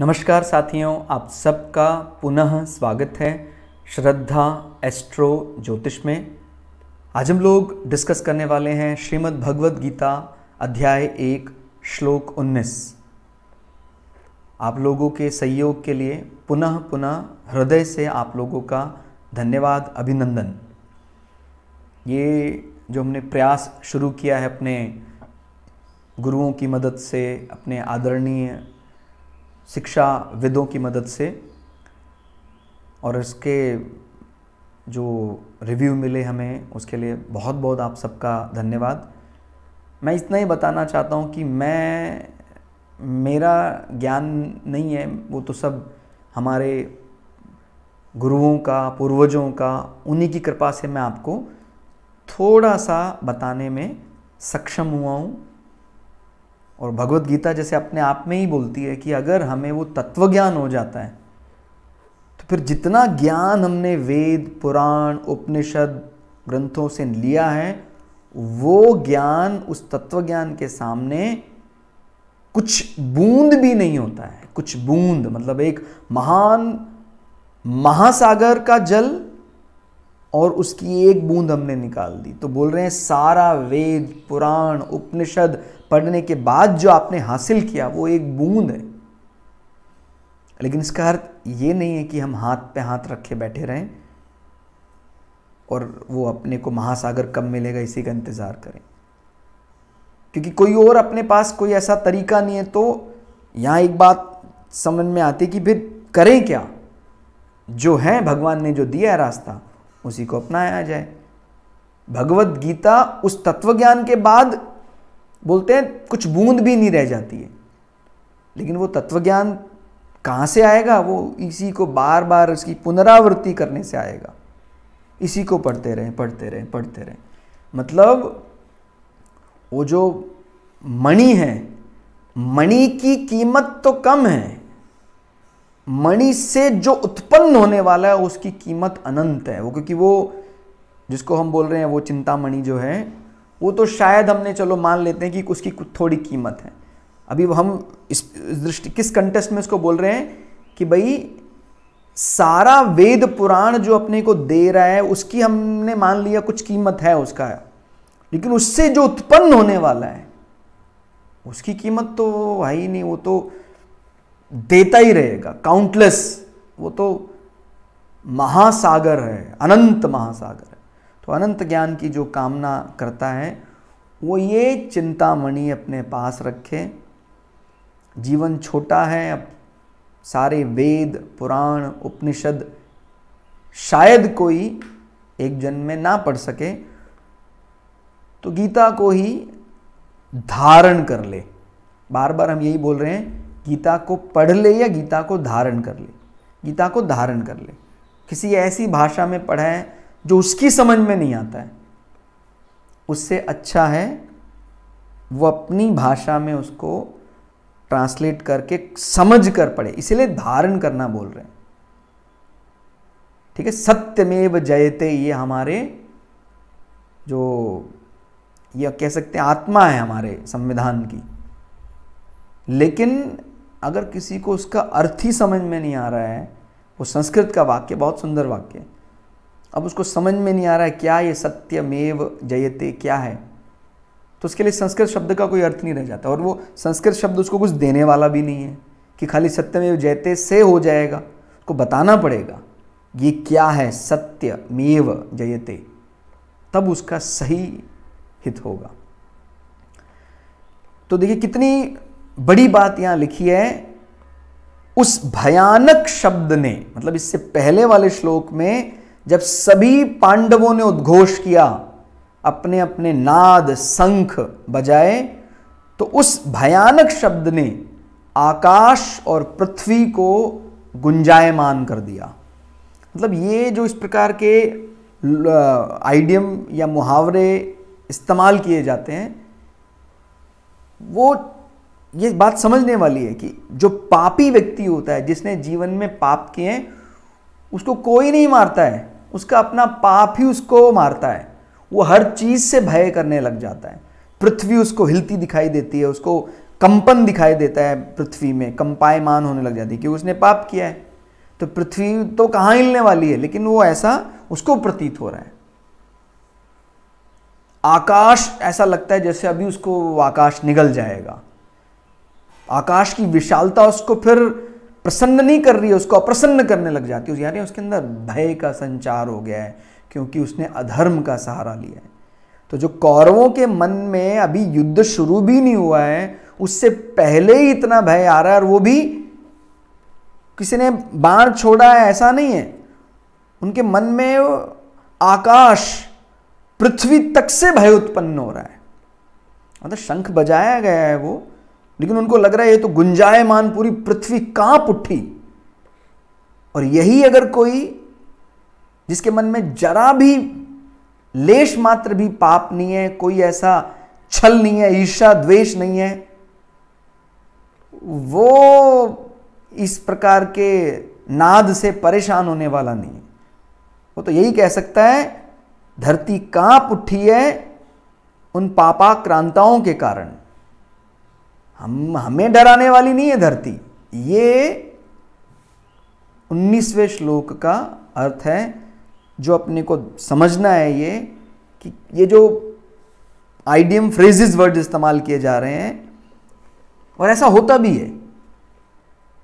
नमस्कार साथियों, आप सबका पुनः स्वागत है श्रद्धा एस्ट्रो ज्योतिष में। आज हम लोग डिस्कस करने वाले हैं श्रीमद् भगवद गीता अध्याय एक, श्लोक 19 आप लोगों के सहयोग के लिए पुनः पुनः हृदय से आप लोगों का धन्यवाद, अभिनंदन। ये जो हमने प्रयास शुरू किया है अपने गुरुओं की मदद से, अपने आदरणीय शिक्षा विदों की मदद से और इसके जो रिव्यू मिले हमें, उसके लिए बहुत बहुत आप सबका धन्यवाद। मैं इतना ही बताना चाहता हूँ कि मैं, मेरा ज्ञान नहीं है, वो तो सब हमारे गुरुओं का, पूर्वजों का, उन्हीं की कृपा से मैं आपको थोड़ा सा बताने में सक्षम हुआ हूँ। और भगवत गीता जैसे अपने आप में ही बोलती है कि अगर हमें वो तत्व ज्ञान हो जाता है तो फिर जितना ज्ञान हमने वेद, पुराण, उपनिषद ग्रंथों से लिया है, वो ज्ञान उस तत्व ज्ञान के सामने कुछ बूंद भी नहीं होता है। कुछ बूंद मतलब एक महान महासागर का जल और उसकी एक बूंद हमने निकाल दी। तो बोल रहे हैं, सारा वेद, पुराण, उपनिषद पढ़ने के बाद जो आपने हासिल किया, वो एक बूंद है। लेकिन इसका अर्थ ये नहीं है कि हम हाथ पे हाथ रखे बैठे रहें और वो अपने को महासागर कब मिलेगा, इसी का इंतज़ार करें। क्योंकि कोई और अपने पास कोई ऐसा तरीका नहीं है तो यहाँ एक बात समझ में आती कि फिर करें क्या? जो है, भगवान ने जो दिया है रास्ता उसी को अपनाया जाए। भगवत गीता उस तत्वज्ञान के बाद बोलते हैं, कुछ बूंद भी नहीं रह जाती है। लेकिन वो तत्वज्ञान कहाँ से आएगा? वो इसी को बार बार उसकी पुनरावृत्ति करने से आएगा। इसी को पढ़ते रहें पढ़ते रहें पढ़ते रहें। मतलब वो जो मणि है, मणि की कीमत तो कम है। मणि से जो उत्पन्न होने वाला है, उसकी कीमत अनंत है। वो क्योंकि वो जिसको हम बोल रहे हैं, वो चिंतामणि जो है, वो तो शायद हमने, चलो मान लेते हैं कि उसकी कुछ थोड़ी कीमत है। अभी हम इस दृष्टि, किस कंटेस्ट में इसको बोल रहे हैं कि भाई, सारा वेद पुराण जो अपने को दे रहा है, उसकी हमने मान लिया कुछ कीमत है उसका। लेकिन उससे जो उत्पन्न होने वाला है, उसकी कीमत तो भाई नहीं, वो तो देता ही रहेगा। काउंटलेस वो तो महासागर है, अनंत महासागर है। तो अनंत ज्ञान की जो कामना करता है, वो ये चिंतामणि अपने पास रखे। जीवन छोटा है, अब सारे वेद, पुराण, उपनिषद शायद कोई एक जन्म में ना पढ़ सके तो गीता को ही धारण कर ले। बार बार हम यही बोल रहे हैं गीता को पढ़ ले या गीता को धारण कर ले, गीता को धारण कर ले। किसी ऐसी भाषा में पढ़ाएँ जो उसकी समझ में नहीं आता है। उससे अच्छा है वो अपनी भाषा में उसको ट्रांसलेट करके समझ कर पढ़े, इसीलिए धारण करना बोल रहे हैं। ठीक है, सत्यमेव जयते, ये हमारे जो, ये कह सकते हैं आत्मा है हमारे संविधान की। लेकिन अगर किसी को उसका अर्थ ही समझ में नहीं आ रहा है, वो संस्कृत का वाक्य, बहुत सुंदर वाक्य है। अब उसको समझ में नहीं आ रहा है, क्या ये सत्यमेव जयते क्या है? तो उसके लिए संस्कृत शब्द का कोई अर्थ नहीं रह जाता और वो संस्कृत शब्द उसको कुछ देने वाला भी नहीं है कि खाली सत्यमेव जयते से हो जाएगा, उसको बताना पड़ेगा, ये क्या है सत्यमेव जयते? तब उसका सही हित होगा। तो देखिए, कितनी बड़ी बात यहाँ लिखी है, उस भयानक शब्द ने मतलब इससे पहले वाले श्लोक में जब सभी पांडवों ने उद्घोष किया, अपने अपने नाद, संख बजाए तो उस भयानक शब्द ने आकाश और पृथ्वी को गुंजायमान कर दिया। मतलब ये जो इस प्रकार के आइडियम या मुहावरे इस्तेमाल किए जाते हैं, वो ये बात समझने वाली है कि जो पापी व्यक्ति होता है, जिसने जीवन में पाप किए हैं, उसको कोई नहीं मारता है। उसका अपना पाप ही उसको मारता है। वो हर चीज़ से भय करने लग जाता है। पृथ्वी उसको हिलती दिखाई देती है, उसको कंपन दिखाई देता है पृथ्वी में, कंपायमान होने लग जाती है क्योंकि उसने पाप किया है। तो पृथ्वी तो कहाँ हिलने वाली है, लेकिन वो ऐसा, उसको प्रतीत हो रहा है। आकाश ऐसा लगता है जैसे अभी उसको आकाश निगल जाएगा। आकाश की विशालता उसको फिर प्रसन्न नहीं कर रही है, उसको अप्रसन्न करने लग जाती है। यानी उसके अंदर भय का संचार हो गया है, क्योंकि उसने अधर्म का सहारा लिया है। तो जो कौरवों के मन में अभी युद्ध शुरू भी नहीं हुआ है, उससे पहले ही इतना भय आ रहा है और वो भी किसी ने बाण छोड़ा है, ऐसा नहीं है। उनके मन में आकाश पृथ्वी तक से भय उत्पन्न हो रहा है। मतलब शंख बजाया गया है वो लेकिन उनको लग रहा है ये तो गुंजायमान पूरी पृथ्वी काँप उठी। और यही अगर कोई जिसके मन में जरा भी लेश मात्र भी पाप नहीं है, कोई ऐसा छल नहीं है ईर्षा द्वेष नहीं है, वो इस प्रकार के नाद से परेशान होने वाला नहीं है। वो तो यही कह सकता है, धरती काँप उठी है उन पापाक्रांताओं के कारण। हम, हमें डराने वाली नहीं है धरती। ये उन्नीसवें श्लोक का अर्थ है, जो अपने को समझना है ये, कि ये जो आइडियम फ्रेजेस वर्ड इस्तेमाल किए जा रहे हैं, और ऐसा होता भी है।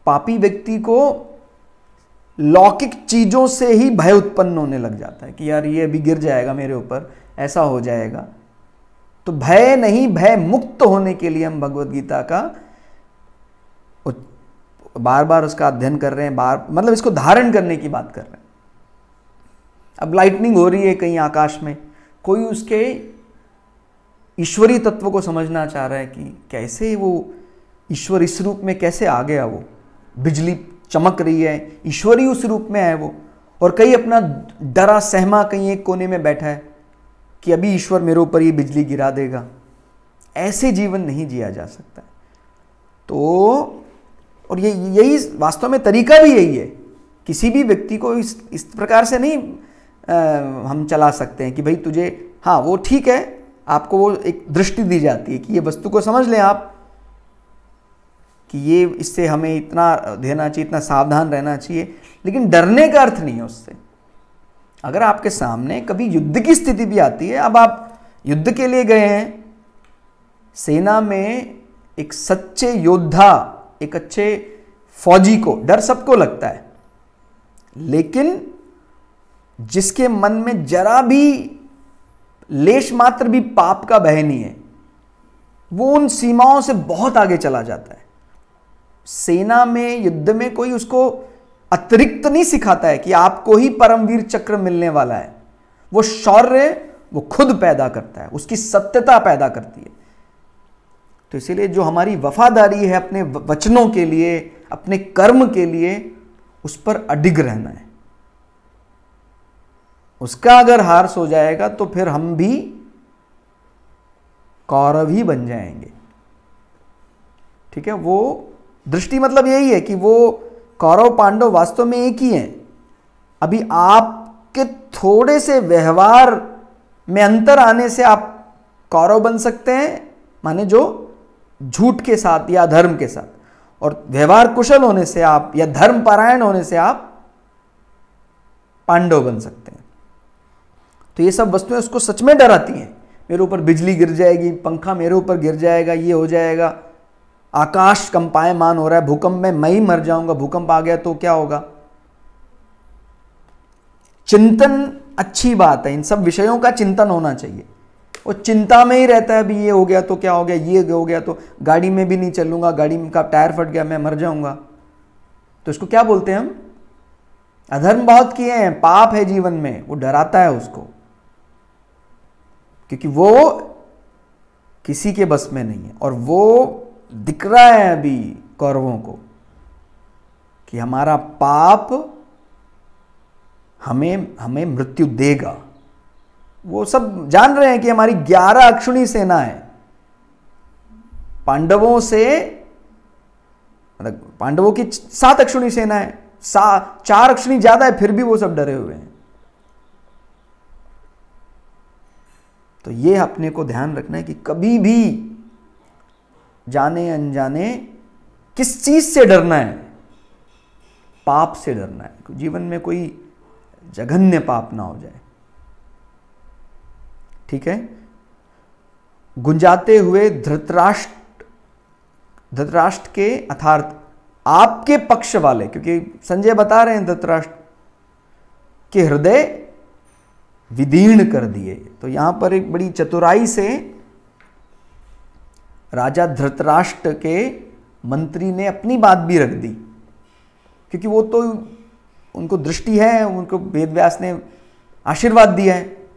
पापी व्यक्ति को लौकिक चीज़ों से ही भय उत्पन्न होने लग जाता है कि यार ये अभी गिर जाएगा मेरे ऊपर, ऐसा हो जाएगा। तो भय नहीं, भय मुक्त होने के लिए हम भगवत गीता का बार बार उसका अध्ययन कर रहे हैं, बार मतलब इसको धारण करने की बात कर रहे हैं। अब लाइटनिंग हो रही है कहीं आकाश में, कोई उसके ईश्वरी तत्व को समझना चाह रहा है कि कैसे वो ईश्वर इस रूप में कैसे आ गया वो? बिजली चमक रही है, ईश्वरी उस रूप में है वो। और कई अपना डरा, सहमा कहीं एक कोने में बैठा है कि अभी ईश्वर मेरे ऊपर ये बिजली गिरा देगा। ऐसे जीवन नहीं जिया जा सकता। तो और ये यही वास्तव में तरीका भी यही है। किसी भी व्यक्ति को इस इस प्रकार से नहीं आ, हम चला सकते हैं कि भाई तुझे हाँ वो ठीक है आपको वो एक दृष्टि दी जाती है कि ये वस्तु को समझ लें आप कि ये इससे हमें इतना देना चाहिए इतना सावधान रहना चाहिए। लेकिन डरने का अर्थ नहीं है उससे। अगर आपके सामने कभी युद्ध की स्थिति भी आती है, अब आप युद्ध के लिए गए हैं, सेना में एक सच्चे योद्धा, एक अच्छे फौजी को, डर सबको लगता है, लेकिन जिसके मन में जरा भी लेश मात्र भी पाप का बह नहीं है, वो उन सीमाओं से बहुत आगे चला जाता है। सेना में, युद्ध में कोई उसको अतिरिक्त नहीं सिखाता है कि आपको ही परमवीर चक्र मिलने वाला है। वो शौर्य वो खुद पैदा करता है, उसकी सत्यता पैदा करती है। तो इसीलिए जो हमारी वफादारी है अपने वचनों के लिए, अपने कर्म के लिए, उस पर अडिग रहना है। उसका अगर हार्स हो जाएगा तो फिर हम भी कौरव ही बन जाएँगे। ठीक है, वो दृष्टि मतलब यही है कि वो कौरव पांडव वास्तव में एक ही हैं। अभी आपके थोड़े से व्यवहार में अंतर आने से आप कौरव बन सकते हैं, माने जो झूठ के साथ या धर्म के साथ। और व्यवहार कुशल होने से आप या धर्म पारायण होने से आप पांडव बन सकते हैं। तो ये सब वस्तुएँ उसको सच में डराती हैं। मेरे ऊपर बिजली गिर जाएगी, पंखा मेरे ऊपर गिर जाएगा, ये हो जाएगा। आकाश कंपायमान हो रहा है, भूकंप में मैं ही मर जाऊँगा, भूकंप आ गया तो क्या होगा? चिंतन अच्छी बात है, इन सब विषयों का चिंतन होना चाहिए। वो चिंता में ही रहता है, अभी ये हो गया तो क्या हो गया, ये हो गया तो गाड़ी में भी नहीं चलूँगा, गाड़ी का टायर फट गया, मैं मर जाऊँगा। तो इसको क्या बोलते हैं हम? अधर्म बहुत किए हैं, पाप है जीवन में, वो डराता है उसको। क्योंकि वो किसी के बस में नहीं है, और वो दिख रहा है अभी कौरवों को कि हमारा पाप हमें हमें मृत्यु देगा। वो सब जान रहे हैं कि हमारी ग्यारह अक्षुणी सेना है। पांडवों से मतलब पांडवों की सात अक्षुणी सेना है। सा, चार अक्षुणी ज़्यादा है, फिर भी वो सब डरे हुए हैं। तो ये अपने को ध्यान रखना है कि कभी भी जाने अनजाने किस चीज़ से डरना है? पाप से डरना है। जीवन में कोई जघन्य पाप ना हो जाए। ठीक है? गुंजाते हुए धृतराष्ट्र धृतराष्ट्र के अर्थात आपके पक्ष वाले, क्योंकि संजय बता रहे हैं धृतराष्ट्र के हृदय विदीर्ण कर दिए। तो यहाँ पर एक बड़ी चतुराई से राजा धृतराष्ट्र के मंत्री ने अपनी बात भी रख दी। क्योंकि वो तो उनको दृष्टि है, उनको वेद व्यास ने आशीर्वाद दिया है।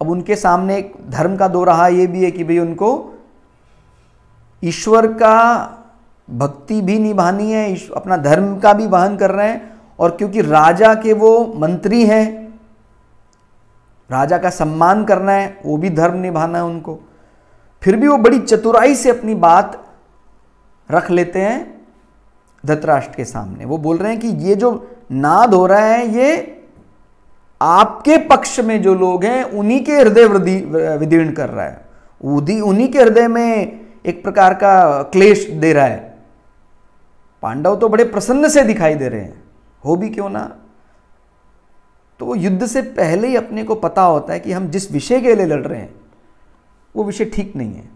अब उनके सामने एक धर्म का दो रहा ये भी है कि भाई उनको ईश्वर का भक्ति भी निभानी है अपना धर्म का भी वहन कर रहे हैं। और क्योंकि राजा के वो मंत्री हैं, राजा का सम्मान करना है, वो भी धर्म निभाना है उनको। फिर भी वो बड़ी चतुराई से अपनी बात रख लेते हैं धतराष्ट्र के सामने। वो बोल रहे हैं कि ये जो नाद हो रहा है, ये आपके पक्ष में जो लोग हैं, उन्हीं के हृदय विदीर्ण कर रहा है। उदी, उन्हीं के हृदय में एक प्रकार का क्लेश दे रहा है। पांडव तो बड़े प्रसन्न से दिखाई दे रहे हैं। हो भी क्यों ना? तो वो युद्ध से पहले ही अपने को पता होता है कि हम जिस विषय के लिए लड़ रहे हैं वो विषय ठीक नहीं है।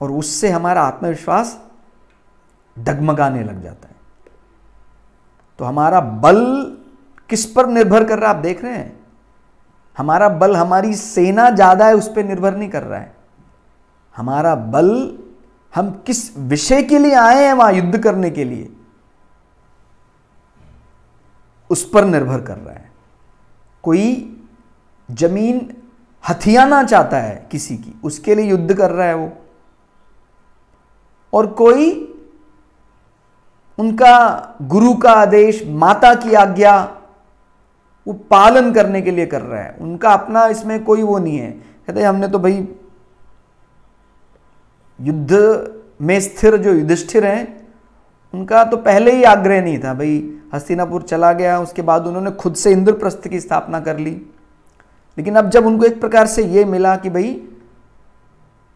और उससे हमारा आत्मविश्वास डगमगाने लग जाता है। तो हमारा बल किस पर निर्भर कर रहा है आप देख रहे हैं? हमारा बल हमारी सेना ज़्यादा है, उस पर निर्भर नहीं कर रहा है। हमारा बल हम किस विषय के लिए आए हैं वहाँ युद्ध करने के लिए? उस पर निर्भर कर रहा है। कोई ज़मीन हथियाना चाहता है किसी की, उसके लिए युद्ध कर रहा है वो। और कोई उनका गुरु का आदेश, माता की आज्ञा, वो पालन करने के लिए कर रहा है। उनका अपना इसमें कोई वो नहीं है। कहते हमने तो भाई युद्ध में स्थिर, जो युधिष्ठिर हैं, उनका तो पहले ही आग्रह नहीं था। भाई, हस्तिनापुर चला गया, उसके बाद उन्होंने खुद से इंद्रप्रस्थ की स्थापना कर ली। लेकिन अब जब उनको एक प्रकार से ये मिला कि भाई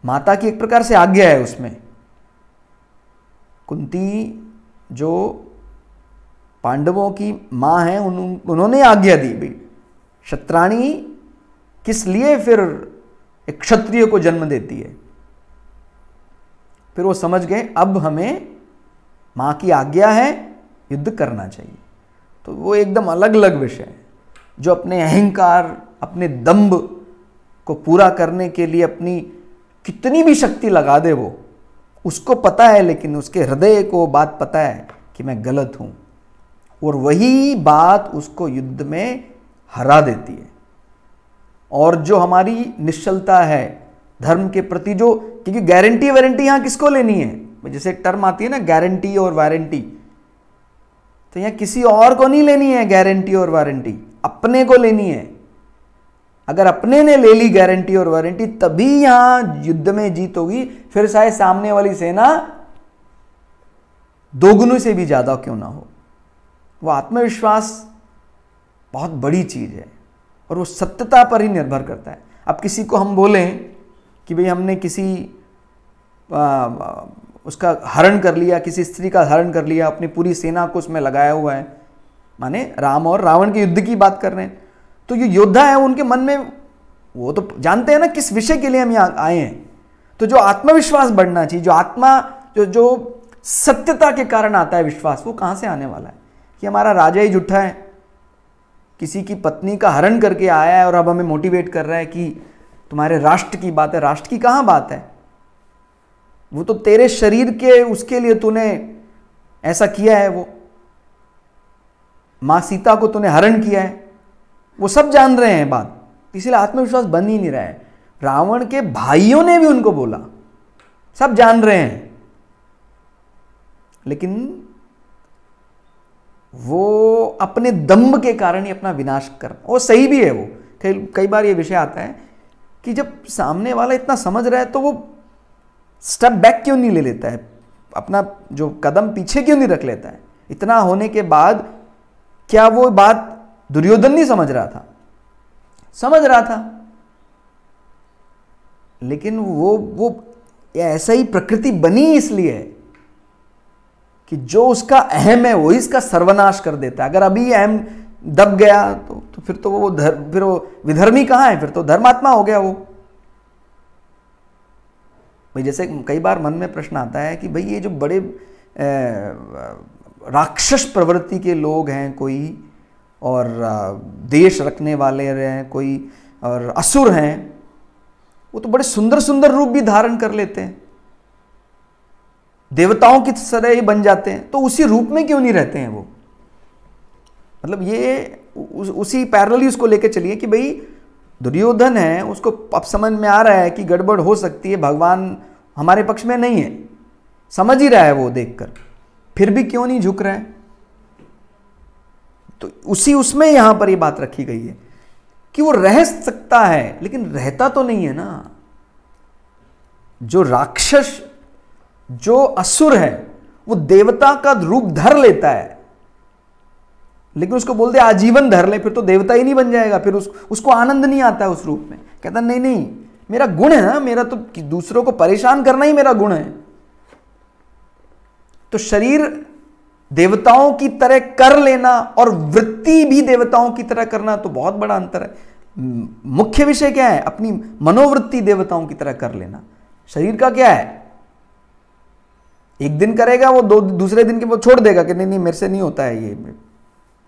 माता की एक प्रकार से आज्ञा है उसमें कुंती जो पांडवों की माँ है उन, उन्होंने आज्ञा दी भाई। शत्राणी किस लिए फिर एक क्षत्रिय को जन्म देती है? फिर वो समझ गए अब हमें माँ की आज्ञा है युद्ध करना चाहिए। तो वो एकदम अलग अलग विषय है जो अपने अहंकार अपने दम्ब को पूरा करने के लिए अपनी कितनी भी शक्ति लगा दे वो, उसको पता है, लेकिन उसके हृदय को बात पता है कि मैं गलत हूँ। और वही बात उसको युद्ध में हरा देती है। और जो हमारी निश्चलता है, धर्म के प्रति जो, क्योंकि गारंटी वारंटी यहाँ किसको लेनी है? जैसे एक टर्म आती है ना गारंटी और वारंटी तो यहाँ किसी और को नहीं लेनी है गारंटी और वारंटी अपने को लेनी है। अगर अपने ने ले ली गारंटी और वारंटी तभी यहाँ युद्ध में जीत होगी। फिर शायद सामने वाली सेना दोगुनों से भी ज़्यादा क्यों ना हो। वो आत्मविश्वास बहुत बड़ी चीज़ है और वो सत्यता पर ही निर्भर करता है। अब किसी को हम बोलें कि भाई हमने किसी आ, उसका हरण कर लिया किसी स्त्री का हरण कर लिया अपनी पूरी सेना को उसमें लगाया हुआ है। माने राम और रावण के युद्ध की बात कर रहे हैं। तो ये योद्धा है उनके मन में, वो तो जानते हैं ना किस विषय के लिए हम यहाँ आए हैं। तो जो आत्मविश्वास बढ़ना चाहिए, जो आत्मा, जो जो सत्यता के कारण आता है विश्वास, वो कहाँ से आने वाला है? कि हमारा राजा ही जुट्ठा है। किसी की पत्नी का हरण करके आया है और अब हमें मोटिवेट कर रहा है कि तुम्हारे राष्ट्र की बात है। राष्ट्र की कहाँ बात है? वो तो तेरे शरीर के, उसके लिए तूने ऐसा किया है वो। माँ सीता को तूने हरण किया है। वो सब जान रहे हैं बात। इसीलिए आत्मविश्वास बन ही नहीं रहा है। रावण के भाइयों ने भी उनको बोला। सब जान रहे हैं। लेकिन वो अपने दम्ब के कारण ही अपना विनाश कर वो सही भी है वो। कई कई बार ये विषय आता है कि जब सामने वाला इतना समझ रहा है तो वो स्टेप बैक क्यों नहीं ले लेता है? अपना जो कदम पीछे क्यों नहीं रख लेता है? इतना होने के बाद क्या वो बात दुर्योधन नहीं समझ रहा था। समझ रहा था। लेकिन वो वो ऐसा ही प्रकृति बनी इसलिए कि जो उसका अहम है वही इसका सर्वनाश कर देता है। अगर अभी अहम दब गया तो, तो फिर तो वो धर्म फिर वो विधर्मी कहाँ है? फिर तो धर्मात्मा हो गया वो। भाई जैसे कई बार मन में प्रश्न आता है कि भाई ये जो बड़े ए, राक्षस प्रवृत्ति के लोग हैं कोई और देश रखने वाले हैं कोई और असुर हैं वो तो बड़े सुंदर सुंदर रूप भी धारण कर लेते हैं। देवताओं की तरह ही बन जाते हैं तो उसी रूप में क्यों नहीं रहते हैं वो? मतलब ये उस, उसी पैरल उसको लेकर चलिए कि भाई दुर्योधन है उसको अब समझ में आ रहा है कि गड़बड़ हो सकती है भगवान हमारे पक्ष में नहीं है। समझ ही रहा है वो देखकर। फिर भी क्यों नहीं झुक रहे है? तो उसी उसमें यहाँ पर ये बात रखी गई है कि वो रह सकता है लेकिन रहता तो नहीं है ना। जो राक्षस जो असुर है वो देवता का रूप धर लेता है। लेकिन उसको बोल दे आजीवन धर ले फिर तो देवता ही नहीं बन जाएगा फिर उस, उसको आनंद नहीं आता है उस रूप में। कहता नहीं नहीं मेरा गुण है ना मेरा तो दूसरों को परेशान करना ही मेरा गुण है। तो शरीर देवताओं की तरह कर लेना और वृत्ति भी देवताओं की तरह करना तो बहुत बड़ा अंतर है। मुख्य विषय क्या है? अपनी मनोवृत्ति देवताओं की तरह कर लेना। शरीर का क्या है? एक दिन करेगा, वो दो, दूसरे दिन के वो छोड़ देगा कि नहीं नहीं, मेरे से नहीं होता है ये,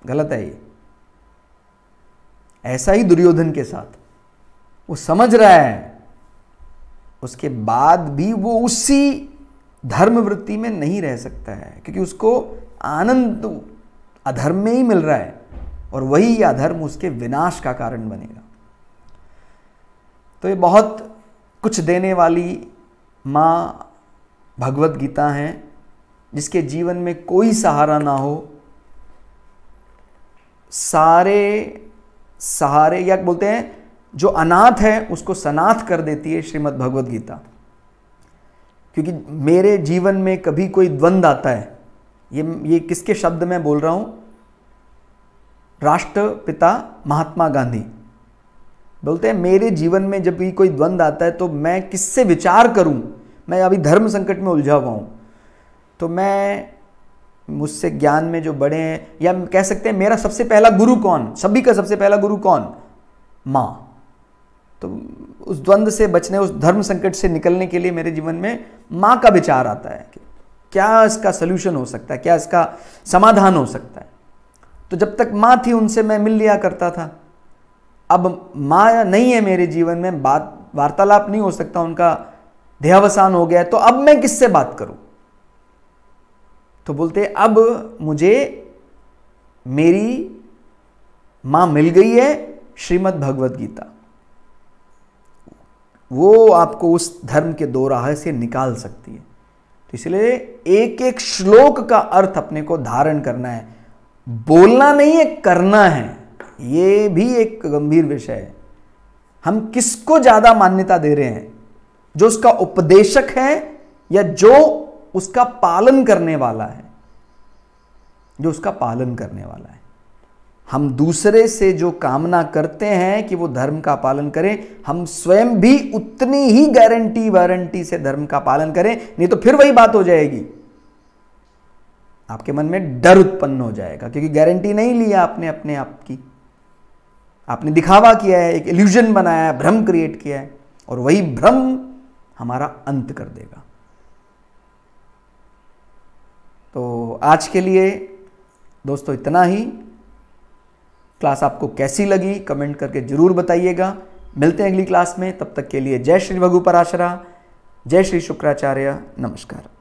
गलत है ये। ऐसा ही दुर्योधन के साथ। वो समझ रहा है। उसके बाद भी वो उसी धर्म वृत्ति में नहीं रह सकता है, क्योंकि उसको आनंद अधर्म में ही मिल रहा है और वही अधर्म उसके विनाश का कारण बनेगा। तो ये बहुत कुछ देने वाली माँ भगवत गीता हैं, जिसके जीवन में कोई सहारा ना हो। सारे सहारे, या बोलते हैं, जो अनाथ है, उसको सनाथ कर देती है श्रीमद् भगवत गीता। क्योंकि मेरे जीवन में कभी कोई द्वंद आता है। ये ये किसके शब्द में बोल रहा हूँ? राष्ट्रपिता महात्मा गांधी। बोलते हैं, मेरे जीवन में जब भी कोई द्वंद आता है तो मैं किससे विचार करूँ? मैं अभी धर्म संकट में उलझा हुआ हूँ। तो मैं मुझसे ज्ञान में जो बड़े हैं, या कह सकते हैं, मेरा सबसे पहला गुरु कौन? सभी का सबसे पहला गुरु कौन? माँ। तो उस द्वंद से बचने, उस धर्म संकट से निकलने के लिए मेरे जीवन में माँ का विचार आता है। क्या इसका सोल्यूशन हो सकता है? क्या इसका समाधान हो सकता है? तो जब तक माँ थी, उनसे मैं मिल लिया करता था। अब माँ नहीं है मेरे जीवन में, बात, वार्तालाप नहीं हो सकता, उनका देहावसान हो गया तो अब मैं किससे बात करूँ? तो बोलते, अब मुझे मेरी माँ मिल गई है श्रीमद् भगवत गीता। वो आपको उस धर्म के दो राह से निकाल सकती है। तो इसलिए एक एक श्लोक का अर्थ अपने को धारण करना है। बोलना नहीं है, करना है। ये भी एक गंभीर विषय है। हम किसको ज़्यादा मान्यता दे रहे हैं? जो उसका उपदेशक है या जो उसका पालन करने वाला है? जो उसका पालन करने वाला है। हम दूसरे से जो कामना करते हैं कि वो धर्म का पालन करें, हम स्वयं भी उतनी ही गारंटी वारंटी से धर्म का पालन करें, नहीं तो फिर वही बात हो जाएगी। आपके मन में डर उत्पन्न हो जाएगा, क्योंकि गारंटी नहीं लिया आपने अपने आप की। आपने दिखावा किया है, एक इल्यूजन बनाया है, भ्रम क्रिएट किया है, और वही भ्रम हमारा अंत कर देगा। तो आज के लिए दोस्तों इतना ही। क्लास आपको कैसी लगी, कमेंट करके ज़रूर बताइएगा। मिलते हैं अगली क्लास में, तब तक के लिए जय श्री भगु पराशरा जय श्री शुक्राचार्य, नमस्कार।